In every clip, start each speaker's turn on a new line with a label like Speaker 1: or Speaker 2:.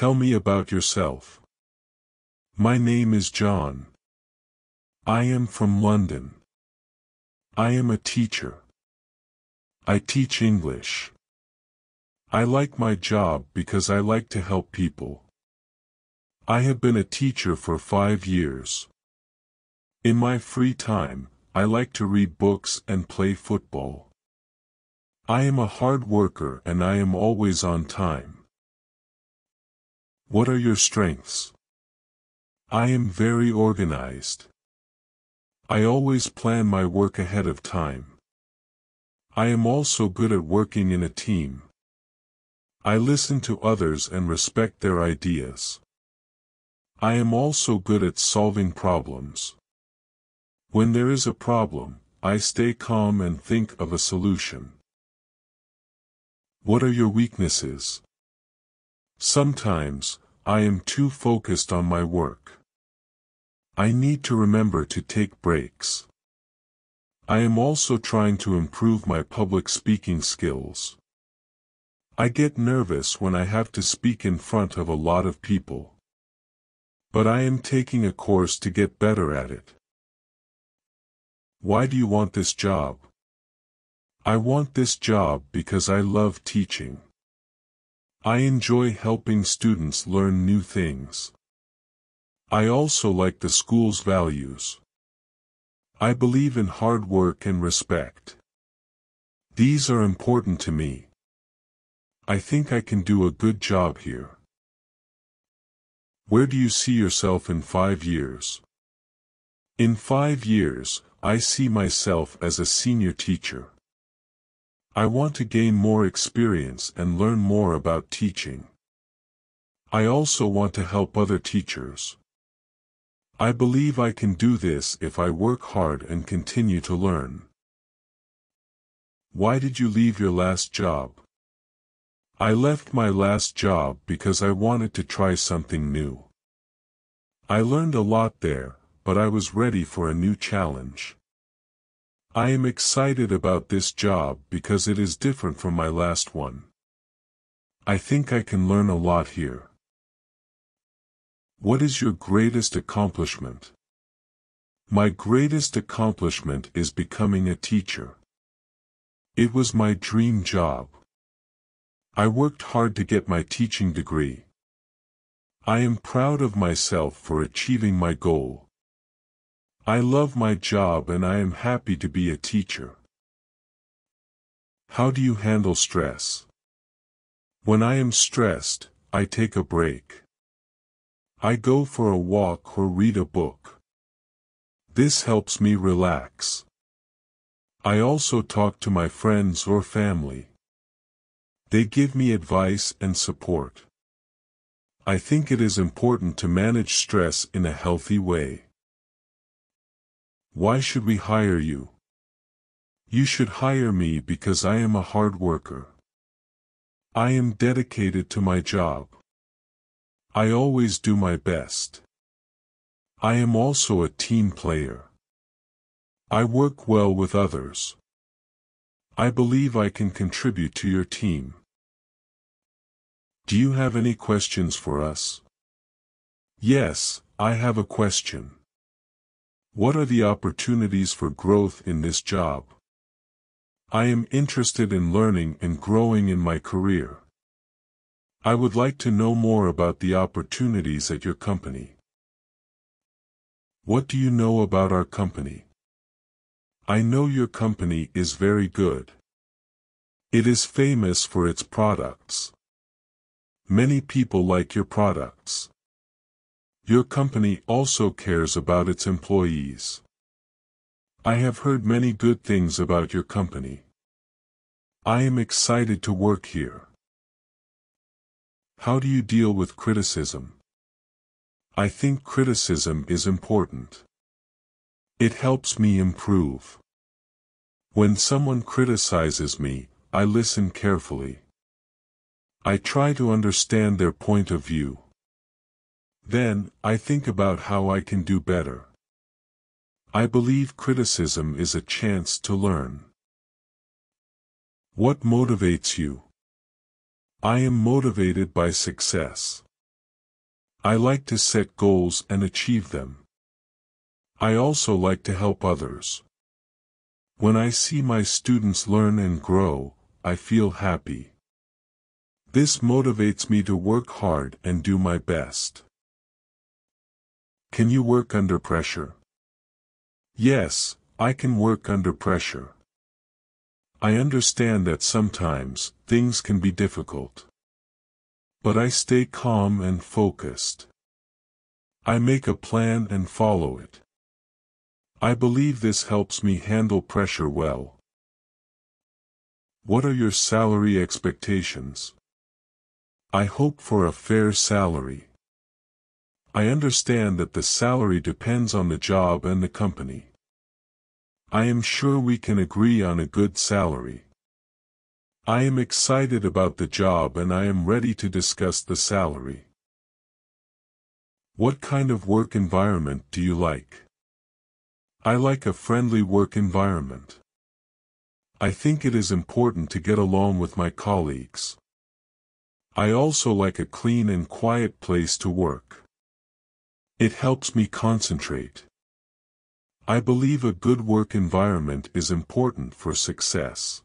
Speaker 1: Tell me about yourself. My name is John. I am from London. I am a teacher. I teach English. I like my job because I like to help people. I have been a teacher for five years. In my free time, I like to read books and play football. I am a hard worker and I am always on time. What are your strengths? I am very organized. I always plan my work ahead of time. I am also good at working in a team. I listen to others and respect their ideas. I am also good at solving problems. When there is a problem, I stay calm and think of a solution. What are your weaknesses? Sometimes, I am too focused on my work. I need to remember to take breaks. I am also trying to improve my public speaking skills. I get nervous when I have to speak in front of a lot of people. But I am taking a course to get better at it. Why do you want this job? I want this job because I love teaching. I enjoy helping students learn new things. I also like the school's values. I believe in hard work and respect. These are important to me. I think I can do a good job here. Where do you see yourself in five years? In five years, I see myself as a senior teacher. I want to gain more experience and learn more about teaching. I also want to help other teachers. I believe I can do this if I work hard and continue to learn. Why did you leave your last job? I left my last job because I wanted to try something new. I learned a lot there, but I was ready for a new challenge. I am excited about this job because it is different from my last one. I think I can learn a lot here. What is your greatest accomplishment? My greatest accomplishment is becoming a teacher. It was my dream job. I worked hard to get my teaching degree. I am proud of myself for achieving my goal. I love my job and I am happy to be a teacher. How do you handle stress? When I am stressed, I take a break. I go for a walk or read a book. This helps me relax. I also talk to my friends or family. They give me advice and support. I think it is important to manage stress in a healthy way. Why should we hire you? You should hire me because I am a hard worker. I am dedicated to my job. I always do my best. I am also a team player. I work well with others. I believe I can contribute to your team. Do you have any questions for us? Yes, I have a question. What are the opportunities for growth in this job? I am interested in learning and growing in my career. I would like to know more about the opportunities at your company. What do you know about our company? I know your company is very good. It is famous for its products. Many people like your products. Your company also cares about its employees. I have heard many good things about your company. I am excited to work here. How do you deal with criticism? I think criticism is important. It helps me improve. When someone criticizes me, I listen carefully. I try to understand their point of view. Then, I think about how I can do better. I believe criticism is a chance to learn. What motivates you? I am motivated by success. I like to set goals and achieve them. I also like to help others. When I see my students learn and grow, I feel happy. This motivates me to work hard and do my best. Can you work under pressure? Yes, I can work under pressure. I understand that sometimes, things can be difficult. But I stay calm and focused. I make a plan and follow it. I believe this helps me handle pressure well. What are your salary expectations? I hope for a fair salary. I understand that the salary depends on the job and the company. I am sure we can agree on a good salary. I am excited about the job and I am ready to discuss the salary. What kind of work environment do you like? I like a friendly work environment. I think it is important to get along with my colleagues. I also like a clean and quiet place to work. It helps me concentrate. I believe a good work environment is important for success.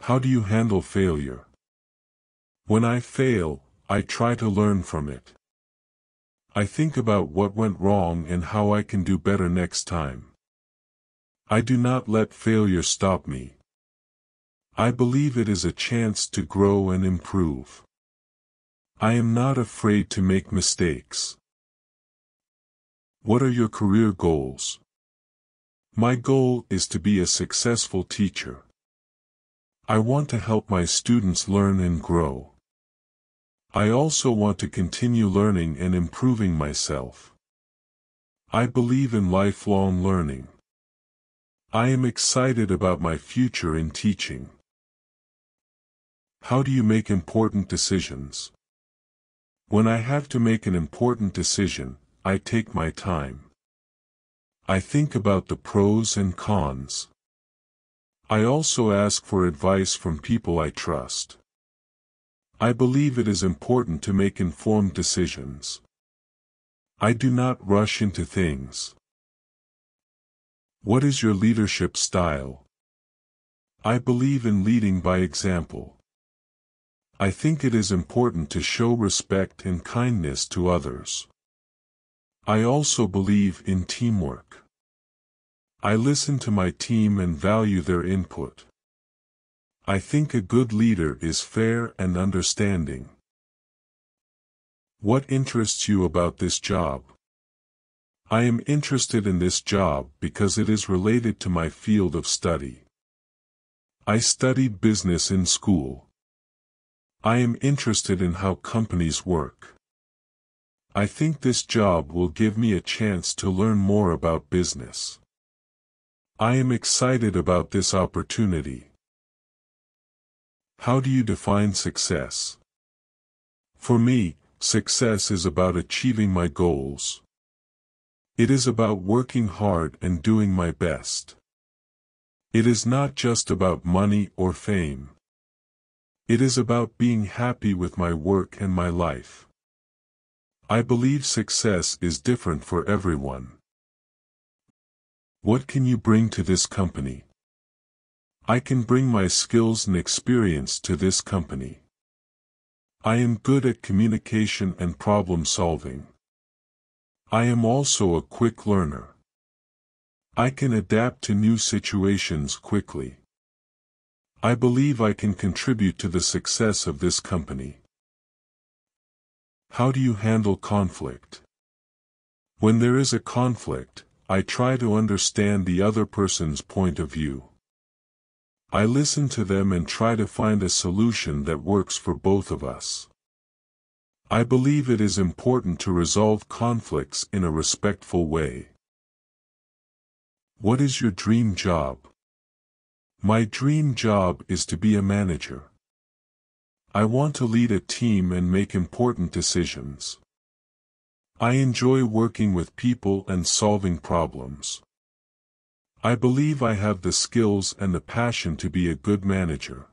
Speaker 1: How do you handle failure? When I fail, I try to learn from it. I think about what went wrong and how I can do better next time. I do not let failure stop me. I believe it is a chance to grow and improve. I am not afraid to make mistakes. What are your career goals? My goal is to be a successful teacher. I want to help my students learn and grow. I also want to continue learning and improving myself. I believe in lifelong learning. I am excited about my future in teaching. How do you make important decisions? When I have to make an important decision, I take my time. I think about the pros and cons. I also ask for advice from people I trust. I believe it is important to make informed decisions. I do not rush into things. What is your leadership style? I believe in leading by example. I think it is important to show respect and kindness to others. I also believe in teamwork. I listen to my team and value their input. I think a good leader is fair and understanding. What interests you about this job? I am interested in this job because it is related to my field of study. I studied business in school. I am interested in how companies work. I think this job will give me a chance to learn more about business. I am excited about this opportunity. How do you define success? For me, success is about achieving my goals. It is about working hard and doing my best. It is not just about money or fame. It is about being happy with my work and my life. I believe success is different for everyone. What can you bring to this company? I can bring my skills and experience to this company. I am good at communication and problem solving. I am also a quick learner. I can adapt to new situations quickly. I believe I can contribute to the success of this company. How do you handle conflict? When there is a conflict, I try to understand the other person's point of view. I listen to them and try to find a solution that works for both of us. I believe it is important to resolve conflicts in a respectful way. What is your dream job? My dream job is to be a manager. I want to lead a team and make important decisions. I enjoy working with people and solving problems. I believe I have the skills and the passion to be a good manager.